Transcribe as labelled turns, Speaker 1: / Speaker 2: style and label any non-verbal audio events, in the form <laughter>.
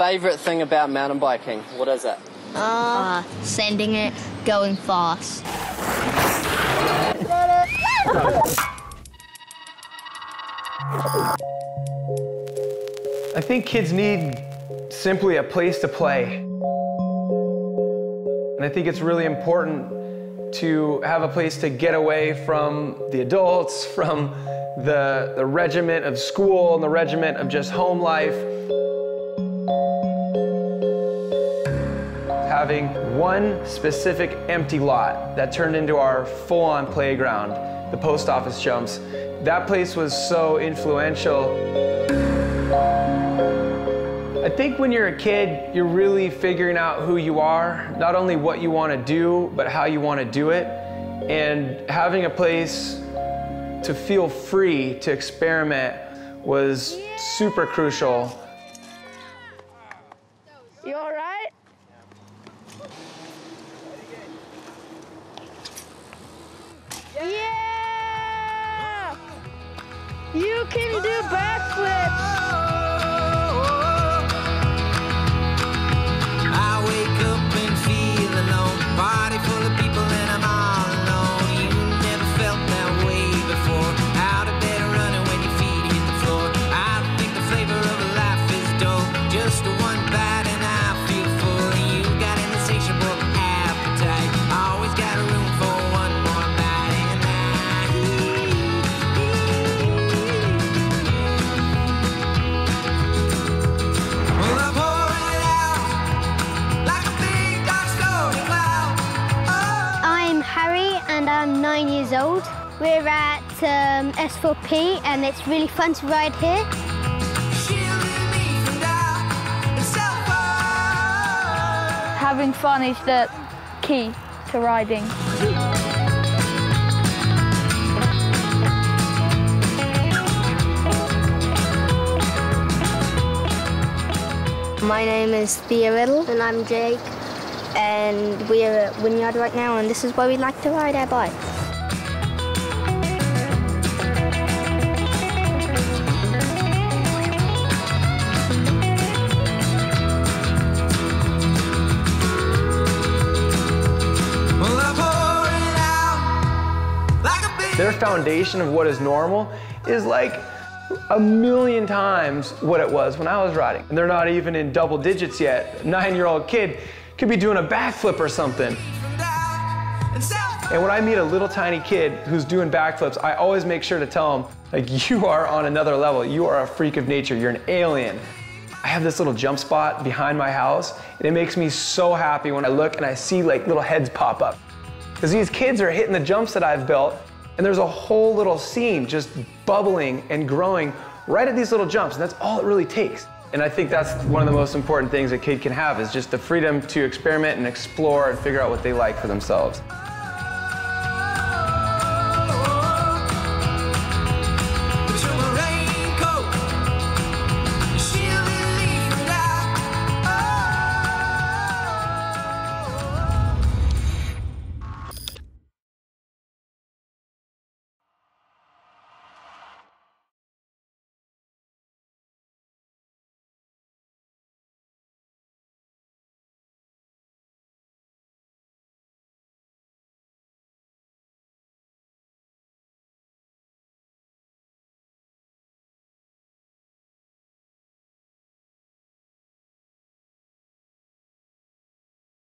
Speaker 1: favourite thing about mountain biking? What is it?
Speaker 2: Uh, sending it, going fast.
Speaker 3: I think kids need simply a place to play. And I think it's really important to have a place to get away from the adults, <laughs> from the, the regiment of school and the regiment of just home life. Having one specific empty lot that turned into our full on playground, the post office jumps, that place was so influential. I think when you're a kid, you're really figuring out who you are, not only what you want to do, but how you want to do it. And having a place to feel free to experiment was super crucial.
Speaker 4: Can you do backflips!
Speaker 2: Harry and I'm nine years old. We're at um, S4P and it's really fun to ride here.
Speaker 5: Shielding me from doubt and self-harm.
Speaker 4: Having fun is the key to riding.
Speaker 2: My name is Thea Riddle. And I'm Jake. And we are at Wynyard right now, and this is where we like to ride our bikes.
Speaker 5: Well, I pour it out like a big
Speaker 3: Their foundation of what is normal is like a million times what it was when I was riding. And they're not even in double digits yet. Nine-year-old kid could be doing a backflip or something. and. When I meet a little tiny kid who's doing backflips, I always make sure to tell him, like, <laughs> you are on another level. You are a freak of nature. You're an alien. I have this little jump spot behind my house, and it makes me so happy when I look and I see like little heads pop up. Because these kids are hitting the jumps that I've built, and there's a whole little scene just bubbling and growing right at these little jumps, and that's all it really takes. And I think that's one of the most important things a kid can have is just the freedom to experiment and explore and figure out what they like for themselves.